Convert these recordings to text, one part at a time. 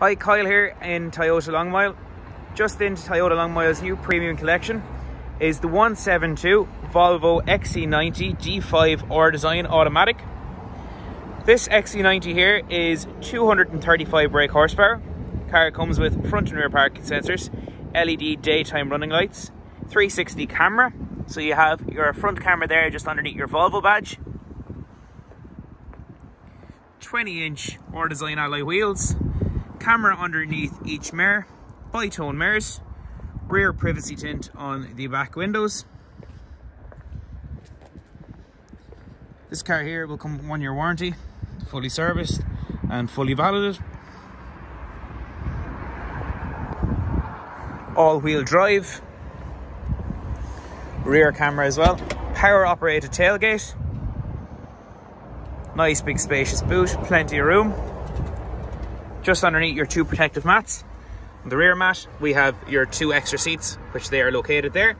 Hi, Kyle here in Toyota Longmile. Just into Toyota Longmile's new premium collection is the 172 Volvo XC90 D5 R Design Automatic. This XC90 here is 235 brake horsepower. Car comes with front and rear parking sensors, LED daytime running lights, 360 camera. So you have your front camera there just underneath your Volvo badge. 20 inch R Design alloy wheels, camera underneath each mirror, bi-tone mirrors, rear privacy tint on the back windows. This car here will come one year warranty, fully serviced and fully validated. All wheel drive, rear camera as well, power operated tailgate, nice big spacious boot, plenty of room. Just underneath your two protective mats. The rear mat, we have your two extra seats, which they are located there.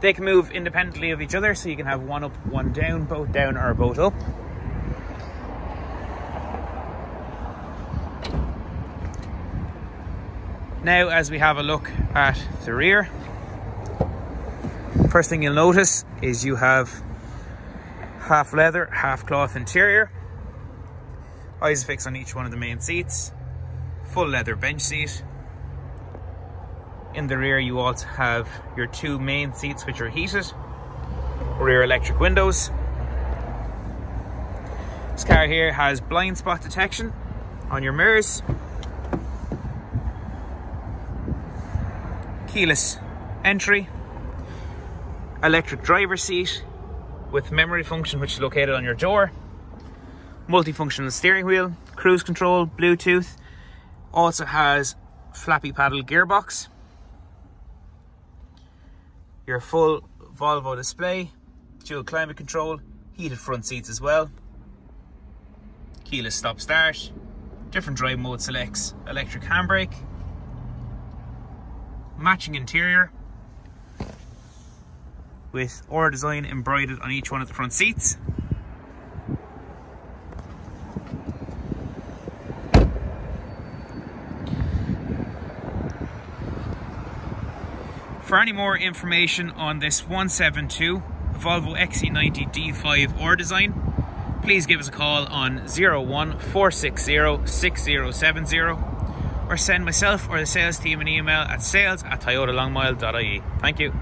They can move independently of each other, so you can have one up, one down, both down or both up. Now, as we have a look at the rear, first thing you'll notice is you have half leather, half cloth interior. Isofix on each one of the main seats. Full leather bench seat. In the rear you also have your two main seats which are heated. Rear electric windows. This car here has blind spot detection on your mirrors. Keyless entry. Electric driver seat with memory function which is located on your door multifunctional steering wheel, cruise control, Bluetooth. Also has flappy paddle gearbox. Your full Volvo display, dual climate control, heated front seats as well. Keyless stop start, different drive mode selects, electric handbrake, matching interior with R design embroidered on each one of the front seats. For any more information on this 172 Volvo XC90 D5 R design, please give us a call on 01460 6070 or send myself or the sales team an email at sales at toyotalongmile.ie. Thank you.